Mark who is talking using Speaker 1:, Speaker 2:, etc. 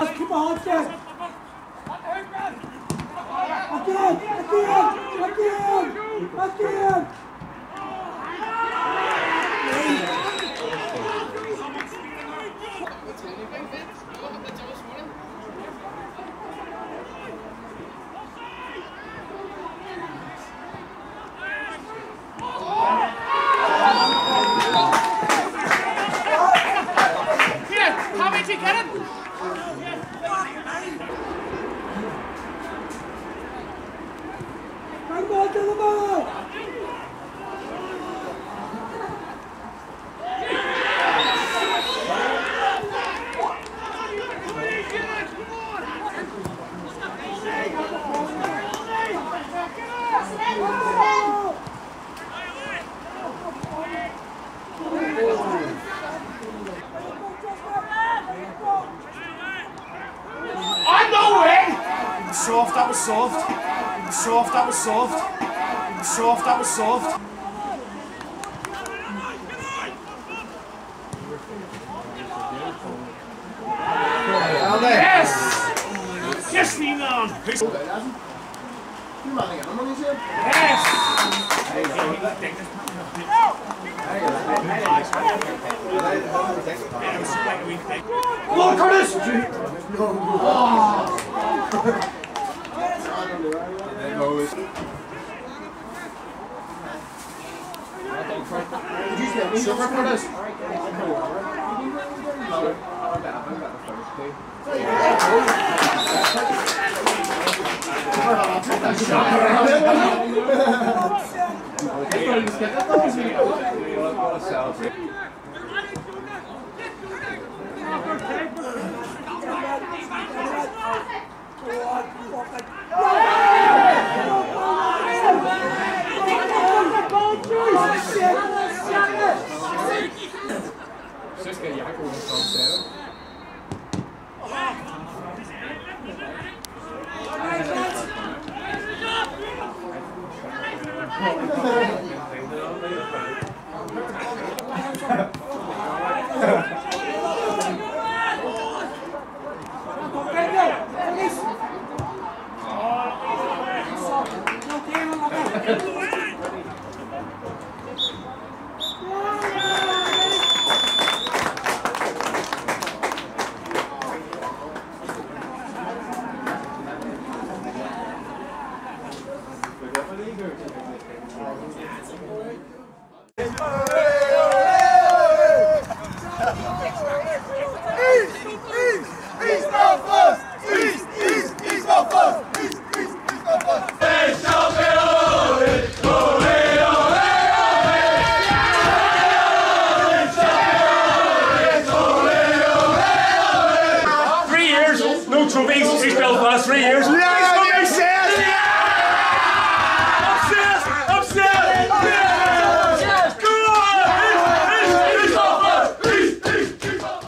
Speaker 1: Let's keep on check. Again, again, again, again. 観光協力会 soft, that was soft. Soft, that was soft. Soft, that was soft. Yes! Yes, Nina! Yes! Look at Oh! Silver for us. trophies, he's built the last three years.